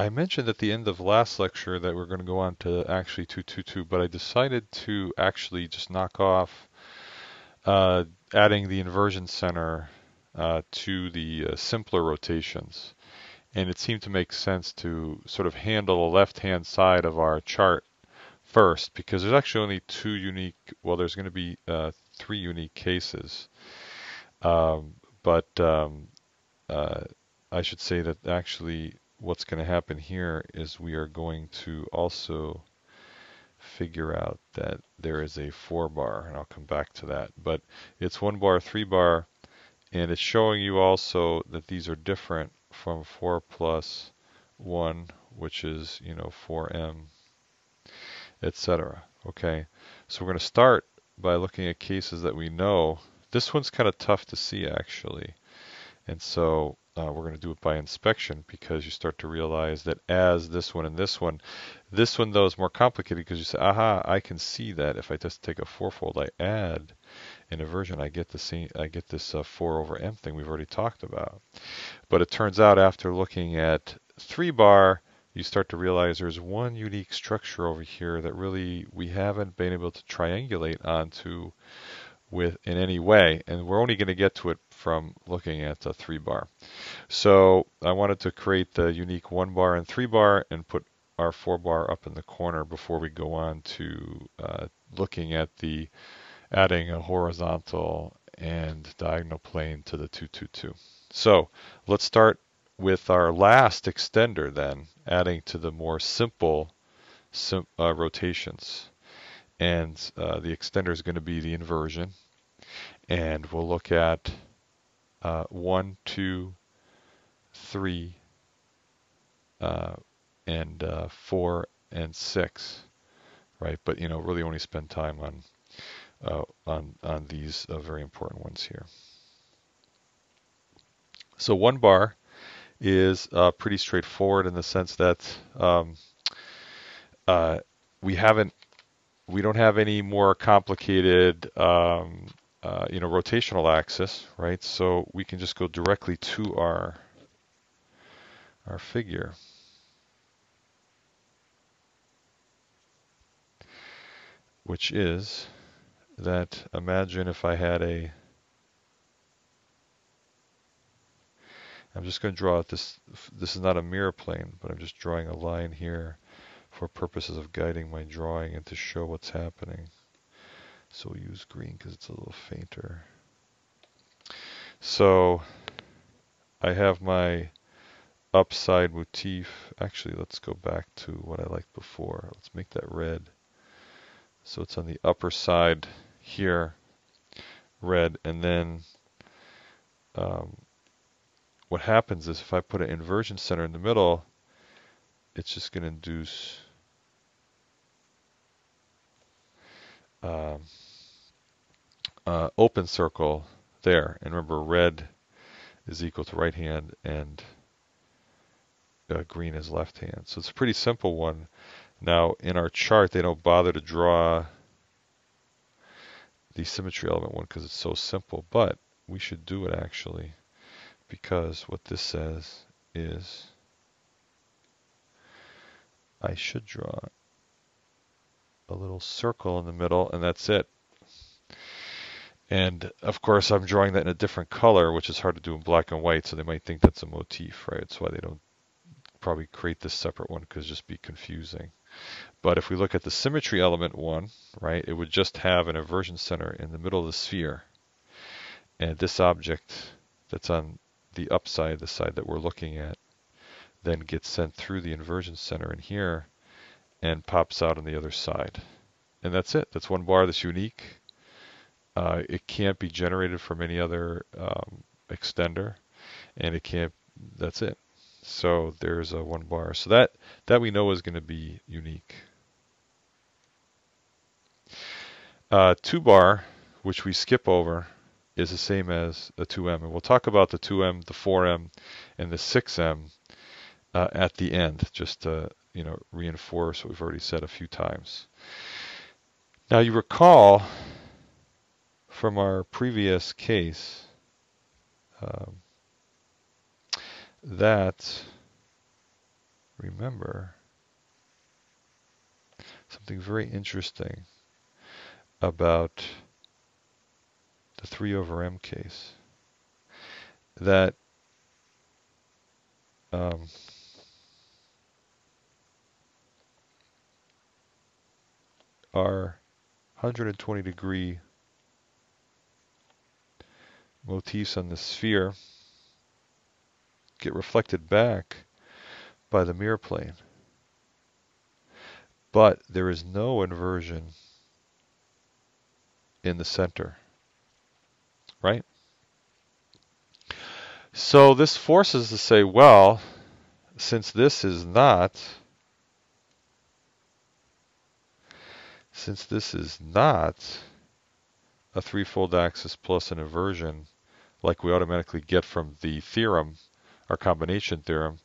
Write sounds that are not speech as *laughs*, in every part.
I mentioned at the end of last lecture that we're going to go on to actually 222, but I decided to actually just knock off uh, adding the inversion center uh, to the uh, simpler rotations. And it seemed to make sense to sort of handle the left-hand side of our chart first, because there's actually only two unique, well, there's going to be uh, three unique cases. Um, but um, uh, I should say that actually what's going to happen here is we are going to also figure out that there is a four bar, and I'll come back to that. But it's one bar, three bar, and it's showing you also that these are different from four plus one, which is, you know, 4m, etc. Okay, so we're going to start by looking at cases that we know. This one's kind of tough to see actually. And so uh, we're going to do it by inspection because you start to realize that as this one and this one, this one though is more complicated because you say, aha, I can see that if I just take a fourfold, I add an inversion, I get the same, I get this uh, four over m thing we've already talked about. But it turns out after looking at three bar, you start to realize there's one unique structure over here that really we haven't been able to triangulate onto with in any way, and we're only going to get to it from looking at the three bar. So I wanted to create the unique one bar and three bar and put our four bar up in the corner before we go on to uh, looking at the adding a horizontal and diagonal plane to the 222. So let's start with our last extender then, adding to the more simple sim uh, rotations and uh, the extender is going to be the inversion. And we'll look at uh, one, two, three, uh, and uh, four and six, right? But you know, really only spend time on uh, on on these uh, very important ones here. So one bar is pretty straightforward in the sense that um, we haven't we don't have any more complicated, um, uh, you know, rotational axis, right? So we can just go directly to our our figure. Which is that imagine if I had a I'm just going to draw this this is not a mirror plane but I'm just drawing a line here for purposes of guiding my drawing and to show what's happening. So we'll use green because it's a little fainter. So I have my upside motif. Actually, let's go back to what I liked before. Let's make that red. So it's on the upper side here, red, and then um, what happens is if I put an inversion center in the middle, it's just going to induce um, uh, open circle there. And remember, red is equal to right hand and uh, green is left hand. So it's a pretty simple one. Now, in our chart, they don't bother to draw the symmetry element one because it's so simple, but we should do it actually because what this says is I should draw a little circle in the middle, and that's it. And of course, I'm drawing that in a different color, which is hard to do in black and white, so they might think that's a motif, right? That's why they don't probably create this separate one, because just be confusing. But if we look at the symmetry element one, right, it would just have an inversion center in the middle of the sphere. And this object that's on the upside, the side that we're looking at, then gets sent through the inversion center in here and pops out on the other side. And that's it. That's one bar that's unique. Uh, it can't be generated from any other um, extender, and it can't. That's it. So there's a one bar. So that that we know is going to be unique. Uh, two bar, which we skip over, is the same as a 2m, and we'll talk about the 2m, the 4m, and the 6m uh, at the end, just to you know reinforce what we've already said a few times. Now you recall from our previous case um, that remember something very interesting about the 3 over m case. That um, our 120 degree motifs on the sphere get reflected back by the mirror plane. But there is no inversion in the center, right? So this forces us to say, well, since this is not, since this is not a threefold axis plus an inversion, like we automatically get from the theorem, our combination theorem,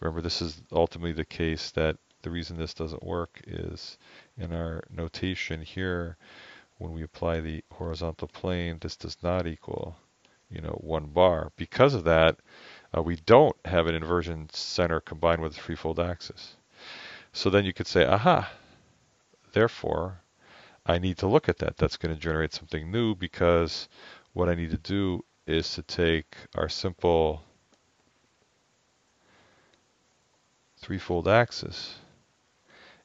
remember this is ultimately the case that the reason this doesn't work is in our notation here, when we apply the horizontal plane, this does not equal, you know, one bar. Because of that, uh, we don't have an inversion center combined with a threefold axis. So then you could say, aha, therefore, I need to look at that. That's going to generate something new because what I need to do is to take our simple threefold axis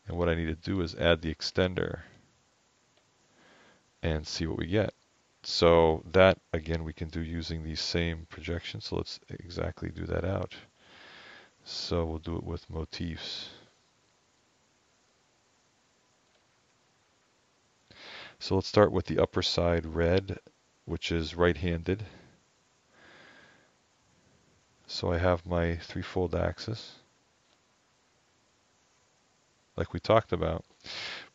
and what I need to do is add the extender and see what we get. So that, again, we can do using these same projections. So let's exactly do that out. So we'll do it with motifs. So let's start with the upper side red, which is right-handed. So I have my threefold axis, like we talked about.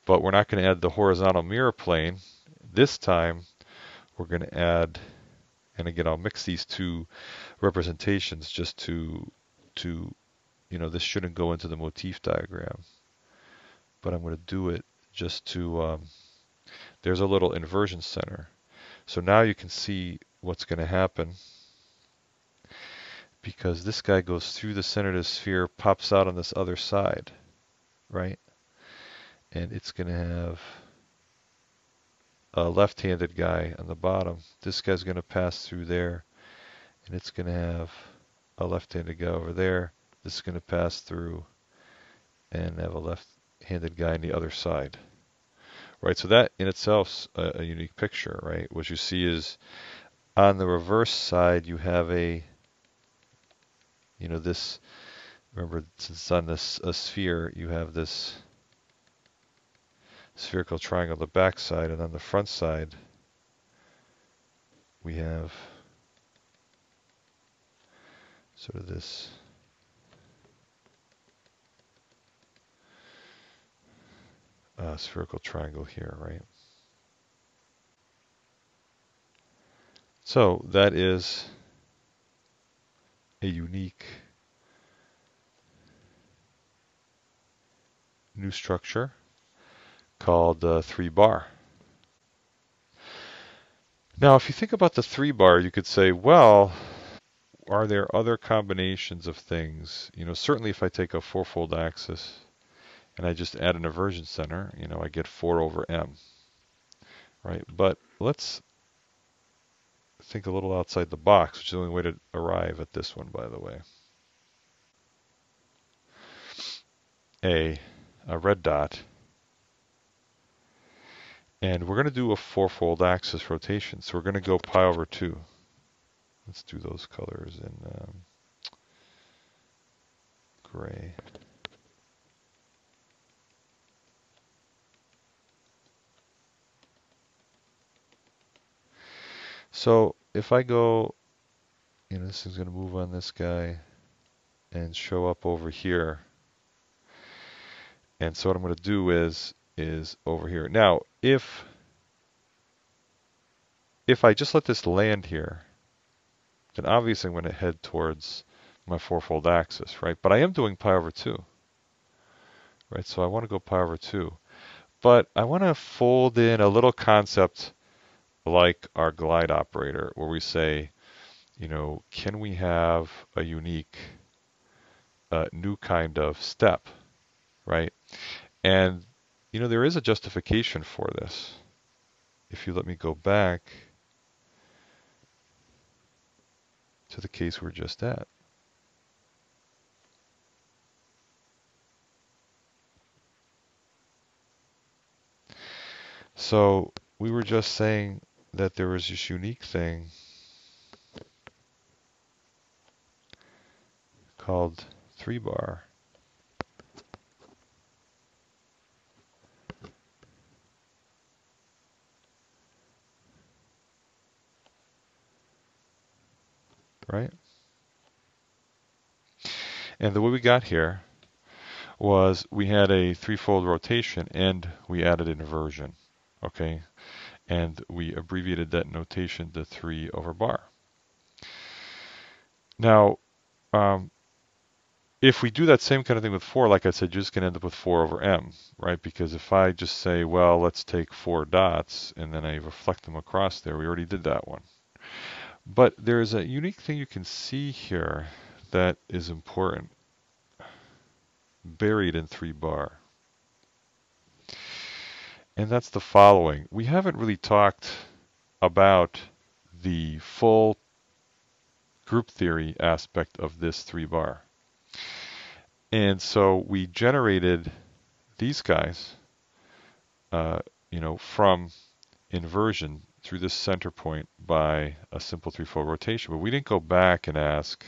But we're not going to add the horizontal mirror plane. This time, we're going to add, and again, I'll mix these two representations just to, to, you know, this shouldn't go into the motif diagram. But I'm going to do it just to, um, there's a little inversion center. So now you can see what's going to happen because this guy goes through the center of the sphere, pops out on this other side, right? And it's going to have a left-handed guy on the bottom. This guy's going to pass through there, and it's going to have a left-handed guy over there. This is going to pass through and have a left-handed guy on the other side right? So that in itself a, a unique picture, right? What you see is on the reverse side, you have a, you know, this, remember, since it's on this a sphere, you have this spherical triangle the back side, and on the front side, we have sort of this uh, spherical triangle here, right? So that is a unique new structure called uh, 3 bar. Now, if you think about the 3 bar, you could say, well, are there other combinations of things? You know, certainly if I take a fourfold axis and I just add an inversion center, you know, I get 4 over m, right? But let's think a little outside the box, which is the only way to arrive at this one, by the way. A, a red dot, and we're going to do a fourfold axis rotation, so we're going to go pi over 2. Let's do those colors in um, gray. So if I go, you know, this is going to move on this guy and show up over here. And so what I'm going to do is, is over here. Now, if, if I just let this land here, then obviously I'm going to head towards my fourfold axis, right? But I am doing pi over 2, right? So I want to go pi over 2. But I want to fold in a little concept like our glide operator where we say, you know, can we have a unique uh, new kind of step, right? And, you know, there is a justification for this. If you let me go back to the case we're just at. So we were just saying that there was this unique thing called 3 bar. Right? And the way we got here was we had a threefold rotation and we added inversion. Okay, and we abbreviated that notation to 3 over bar. Now, um, if we do that same kind of thing with 4, like I said, you're just going to end up with 4 over m, right? Because if I just say, well, let's take 4 dots, and then I reflect them across there, we already did that one. But there's a unique thing you can see here that is important, buried in 3 bar. And that's the following. We haven't really talked about the full group theory aspect of this 3 bar. And so we generated these guys, uh, you know, from inversion through this center point by a simple threefold rotation. But we didn't go back and ask,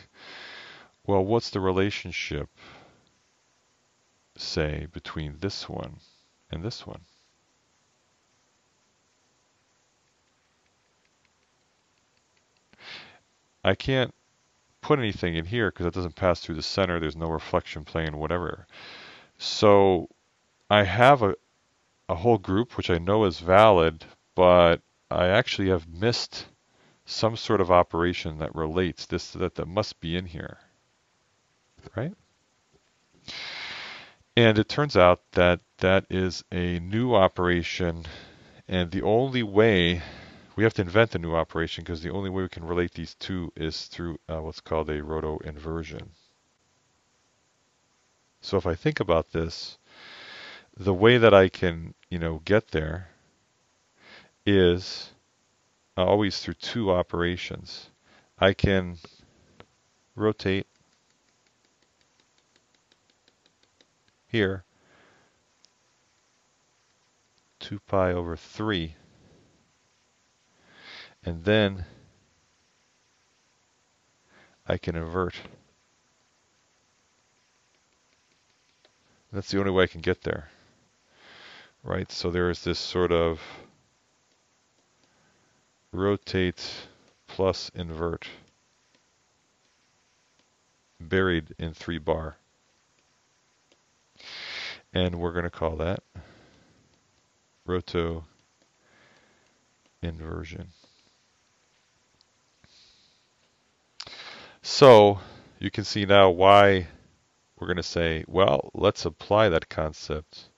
well, what's the relationship, say, between this one and this one? I can't put anything in here because it doesn't pass through the center. There's no reflection plane, whatever. So I have a, a whole group which I know is valid, but I actually have missed some sort of operation that relates this that that must be in here, right? And it turns out that that is a new operation, and the only way we have to invent a new operation because the only way we can relate these two is through uh, what's called a roto inversion. So if I think about this, the way that I can, you know, get there is always through two operations. I can rotate here 2 pi over 3 and then I can invert. That's the only way I can get there. Right, so there is this sort of rotate plus invert buried in 3 bar. And we're going to call that roto inversion. So you can see now why we're going to say, well, let's apply that concept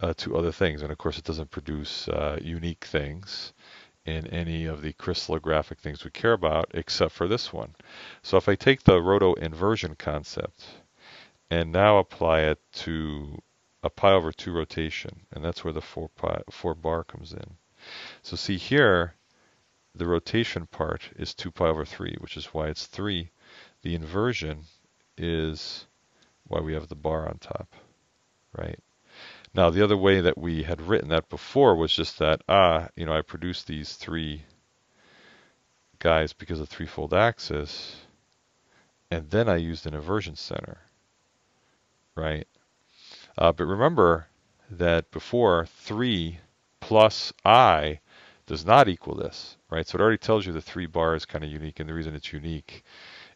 uh, to other things. And of course, it doesn't produce uh, unique things in any of the crystallographic things we care about, except for this one. So if I take the roto inversion concept and now apply it to a pi over 2 rotation, and that's where the 4, pi, 4 bar comes in. So see here, the rotation part is 2 pi over 3, which is why it's 3. The inversion is why we have the bar on top, right? Now, the other way that we had written that before was just that, ah, you know, I produced these three guys because of threefold axis, and then I used an inversion center, right? Uh, but remember that before 3 plus i does not equal this, right? So it already tells you the three bar is kind of unique, and the reason it's unique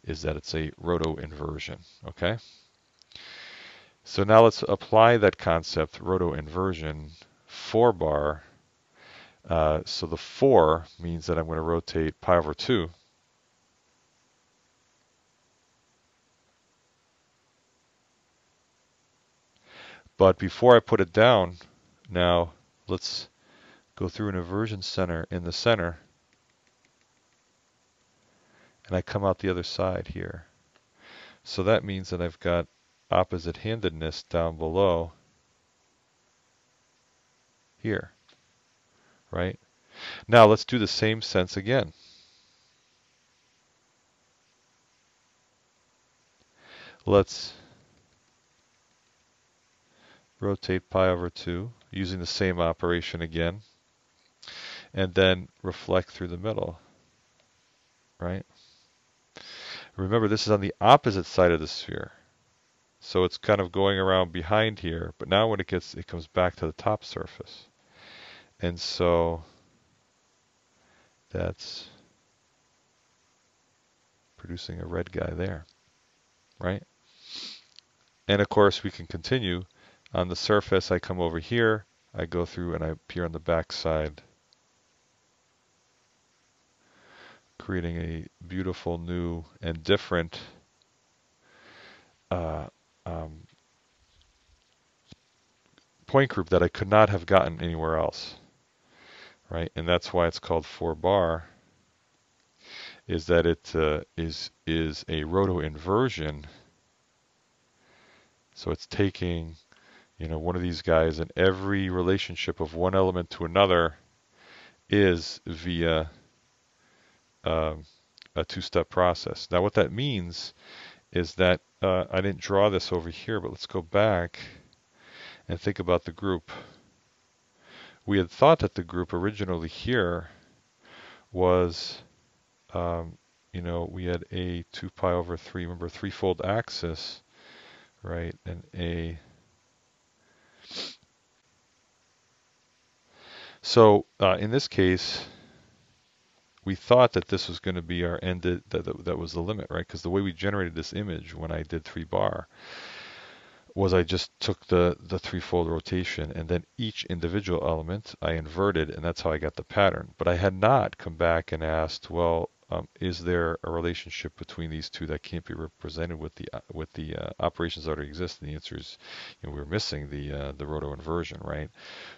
is that it's a roto inversion, okay? So now let's apply that concept, roto inversion, 4 bar. Uh, so the 4 means that I'm going to rotate pi over 2. But before I put it down, now let's go through an inversion center in the center, and I come out the other side here. So that means that I've got opposite handedness down below here, right? Now let's do the same sense again. Let's rotate pi over 2 using the same operation again and then reflect through the middle, right? Remember, this is on the opposite side of the sphere. So it's kind of going around behind here, but now when it gets, it comes back to the top surface. And so that's producing a red guy there, right? And of course we can continue. On the surface, I come over here, I go through and I appear on the back side creating a beautiful new and different uh, um, point group that I could not have gotten anywhere else, right? And that's why it's called four bar, is that it uh, is is a roto inversion. So it's taking, you know, one of these guys, and every relationship of one element to another is via um, a two-step process. Now what that means is that uh, I didn't draw this over here, but let's go back and think about the group. We had thought that the group originally here was, um, you know, we had a 2 pi over 3, remember threefold axis, right, and a so uh, in this case, we thought that this was going to be our end that, that, that was the limit, right? Because the way we generated this image when I did three bar was I just took the, the threefold rotation and then each individual element I inverted and that's how I got the pattern. But I had not come back and asked, well, um, is there a relationship between these two that can't be represented with the with the uh, operations that already exist? And the answer is, you know, we're missing the uh, the roto inversion, right?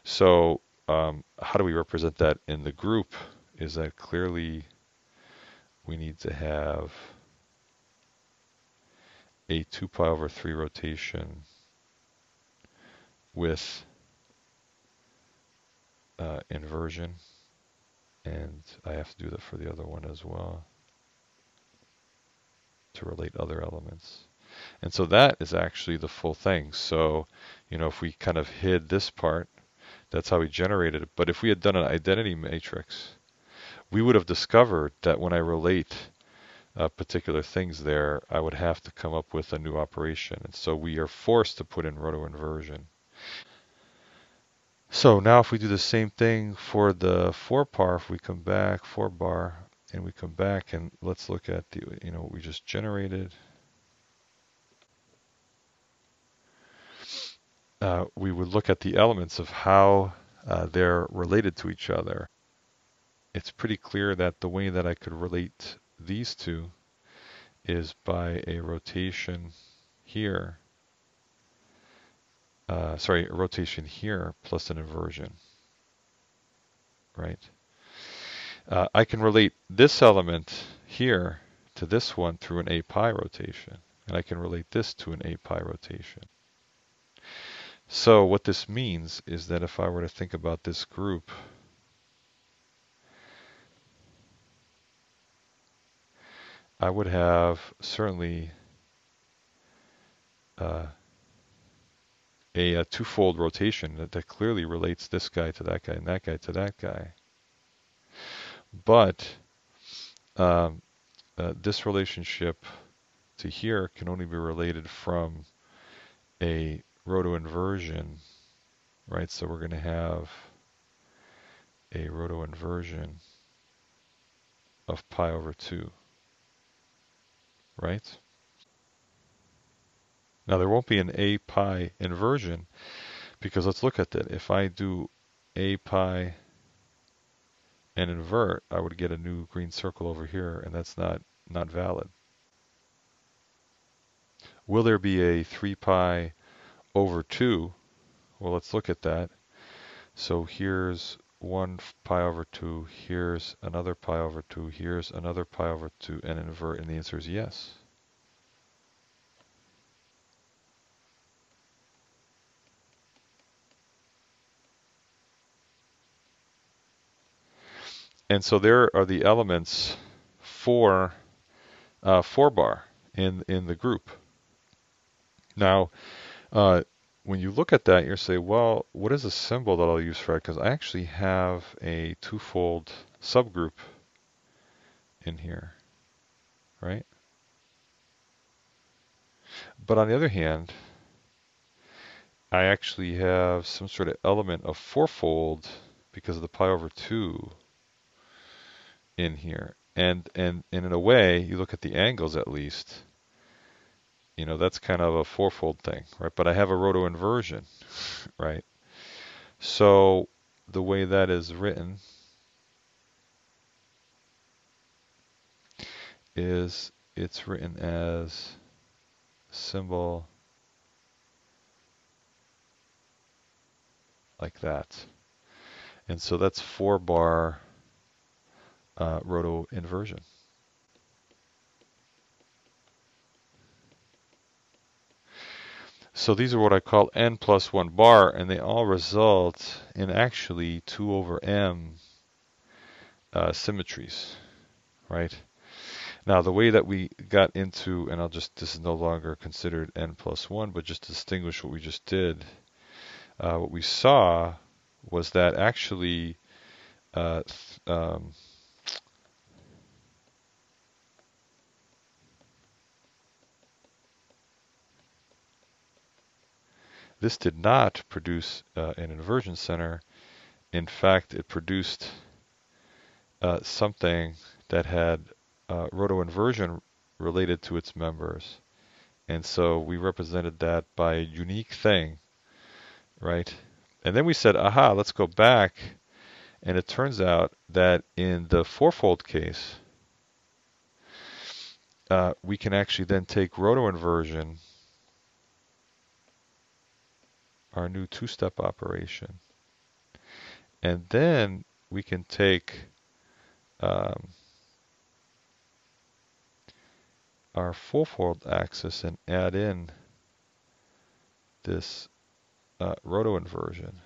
So um, how do we represent that in the group? Is that clearly we need to have a 2 pi over 3 rotation with uh, inversion and I have to do that for the other one as well to relate other elements. And so that is actually the full thing. So, you know, if we kind of hid this part, that's how we generated it. But if we had done an identity matrix, we would have discovered that when I relate uh, particular things there, I would have to come up with a new operation. And so we are forced to put in roto inversion. So now if we do the same thing for the 4 bar, if we come back, 4 bar, and we come back and let's look at the, you know, what we just generated. Uh, we would look at the elements of how uh, they're related to each other it's pretty clear that the way that I could relate these two is by a rotation here. Uh, sorry, a rotation here plus an inversion, right? Uh, I can relate this element here to this one through an a pi rotation, and I can relate this to an a pi rotation. So what this means is that if I were to think about this group I would have certainly uh, a, a twofold rotation that, that clearly relates this guy to that guy and that guy to that guy. But um, uh, this relationship to here can only be related from a roto inversion, right? So we're going to have a roto inversion of pi over 2 right? Now there won't be an a pi inversion because let's look at that. If I do a pi and invert, I would get a new green circle over here and that's not, not valid. Will there be a 3 pi over 2? Well, let's look at that. So here's one pi over 2, here's another pi over 2, here's another pi over 2, and invert, and the answer is yes. And so there are the elements for uh, 4 bar in, in the group. Now, uh, when you look at that, you say, well, what is a symbol that I'll use for it? Because I actually have a twofold subgroup in here, right? But on the other hand, I actually have some sort of element of fourfold because of the pi over 2 in here. And, and, and in a way, you look at the angles at least, you know, that's kind of a fourfold thing, right? But I have a roto inversion, *laughs* right? So the way that is written is it's written as symbol like that. And so that's four bar uh, roto inversion. So these are what I call n plus 1 bar, and they all result in actually 2 over m uh, symmetries, right? Now the way that we got into, and I'll just, this is no longer considered n plus 1, but just to distinguish what we just did, uh, what we saw was that actually uh, um, This did not produce uh, an inversion center. In fact, it produced uh, something that had uh, rotoinversion related to its members. And so we represented that by a unique thing, right? And then we said, aha, let's go back. And it turns out that in the fourfold case, uh, we can actually then take rotoinversion our new two-step operation. And then we can take um, our fourfold axis and add in this uh, roto inversion,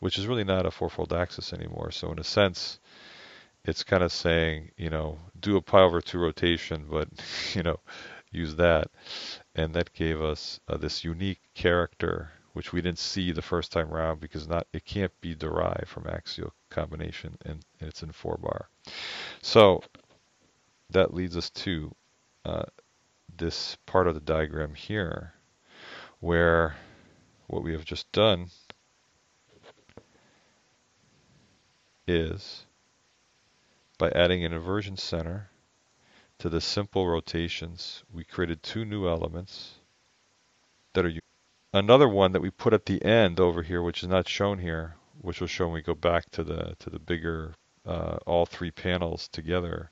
which is really not a fourfold axis anymore. So in a sense, it's kind of saying, you know, do a pi over two rotation, but, *laughs* you know, use that. And that gave us uh, this unique character, which we didn't see the first time around because not it can't be derived from axial combination and, and it's in four bar. So that leads us to uh, this part of the diagram here where what we have just done is by adding an inversion center to the simple rotations, we created two new elements that are another one that we put at the end over here, which is not shown here, which will show when we go back to the to the bigger uh, all three panels together,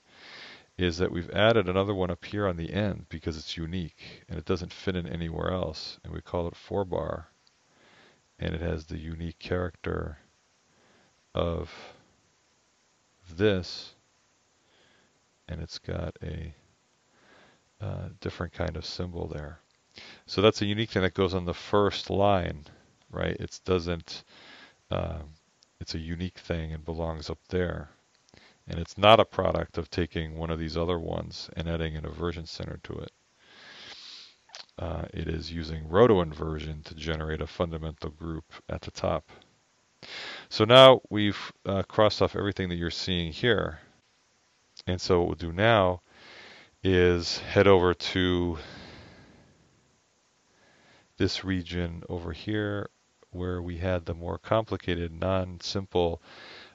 is that we've added another one up here on the end because it's unique and it doesn't fit in anywhere else, and we call it four bar, and it has the unique character of this and it's got a uh, different kind of symbol there. So that's a unique thing that goes on the first line, right? It doesn't, um, it's a unique thing and belongs up there. And it's not a product of taking one of these other ones and adding an inversion center to it. Uh, it is using roto inversion to generate a fundamental group at the top. So now we've uh, crossed off everything that you're seeing here. And so what we'll do now is head over to this region over here where we had the more complicated, non-simple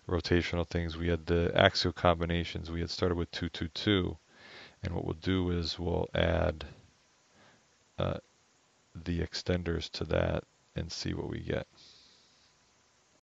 rotational things. We had the axial combinations. We had started with 222. And what we'll do is we'll add uh, the extenders to that and see what we get.